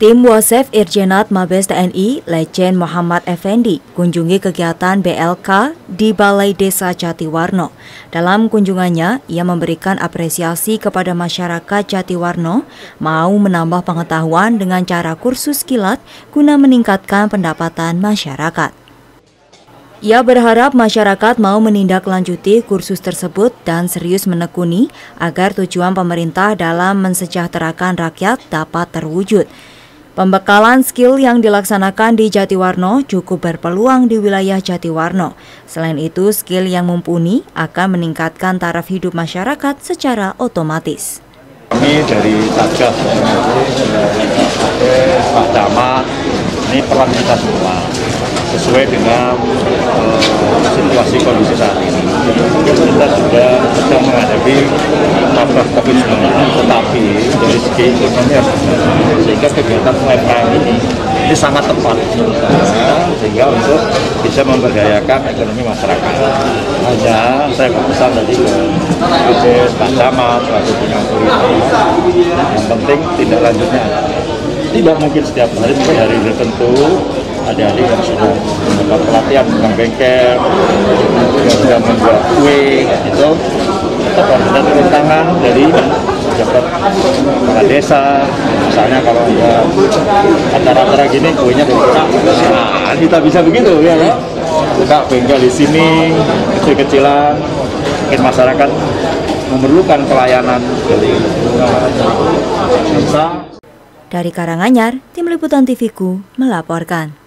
Tim Wasef Irjenat Mabes TNI Legend Muhammad Effendi kunjungi kegiatan BLK di Balai Desa Jatiwarno. Dalam kunjungannya, ia memberikan apresiasi kepada masyarakat Jatiwarno mau menambah pengetahuan dengan cara kursus kilat guna meningkatkan pendapatan masyarakat. Ia berharap masyarakat mau menindaklanjuti kursus tersebut dan serius menekuni agar tujuan pemerintah dalam mensejahterakan rakyat dapat terwujud. Pembekalan skill yang dilaksanakan di Jatiwarno cukup berpeluang di wilayah Jatiwarno. Selain itu, skill yang mumpuni akan meningkatkan taraf hidup masyarakat secara otomatis. Kami dari Satgas, Pak Camat, ini peran kita semua sesuai dengan uh, situasi kondisi saat ini. Tetapi dari segi ekonomi. Sehingga kegiatan UMKM ini ini sangat tepat. Sehingga untuk bisa memberdayakan ekonomi masyarakat. Hanya saya pesan tadi ke Kudus, Pak Camat, selaku punya yang penting tidak lanjutnya. Tidak mungkin setiap hari, tapi hari tertentu adik-adik yang sudah mendapat pelatihan tentang bengkel, yang sudah membuat kue, itu tetap harus ada tangan dari pejabat kepala desa. Misalnya kalau ada acara-acara gini, kuenya bergerak, nah, kita bisa begitu ya kan? Buka bengkel di sini, kecil-kecilan, mungkin masyarakat memerlukan pelayanan dari dari Karanganyar, Tim Liputan TVku melaporkan.